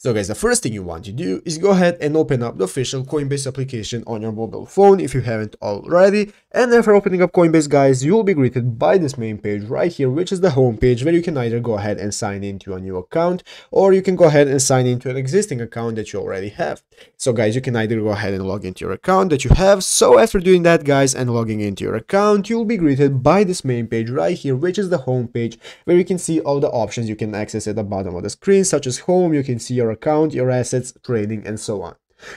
So guys, the first thing you want to do is go ahead and open up the official Coinbase application on your mobile phone if you haven't already. And after opening up Coinbase guys, you will be greeted by this main page right here, which is the home page where you can either go ahead and sign into a new account or you can go ahead and sign into an existing account that you already have. So guys, you can either go ahead and log into your account that you have. So after doing that guys and logging into your account, you'll be greeted by this main page right here, which is the home page where you can see all the options you can access at the bottom of the screen, such as home, you can see your your account, your assets, trading, and so on.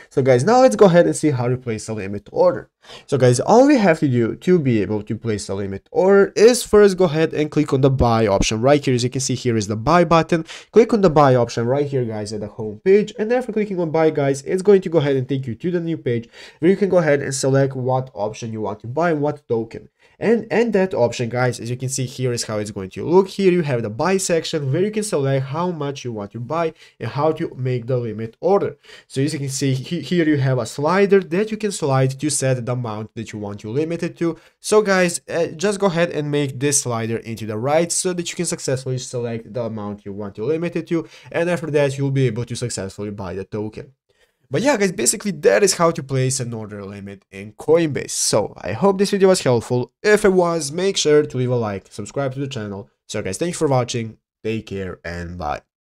So guys, now let's go ahead and see how to place a limit order. So guys, all we have to do to be able to place a limit order is first go ahead and click on the buy option right here. As you can see here is the buy button. Click on the buy option right here guys at the home page. And after clicking on buy guys, it's going to go ahead and take you to the new page where you can go ahead and select what option you want to buy and what token and and that option guys as you can see here is how it's going to look here you have the buy section where you can select how much you want to buy and how to make the limit order so as you can see here you have a slider that you can slide to set the amount that you want to limit it to so guys uh, just go ahead and make this slider into the right so that you can successfully select the amount you want to limit it to and after that you'll be able to successfully buy the token but yeah, guys, basically that is how to place an order limit in Coinbase. So I hope this video was helpful. If it was, make sure to leave a like, subscribe to the channel. So guys, thank you for watching. Take care and bye.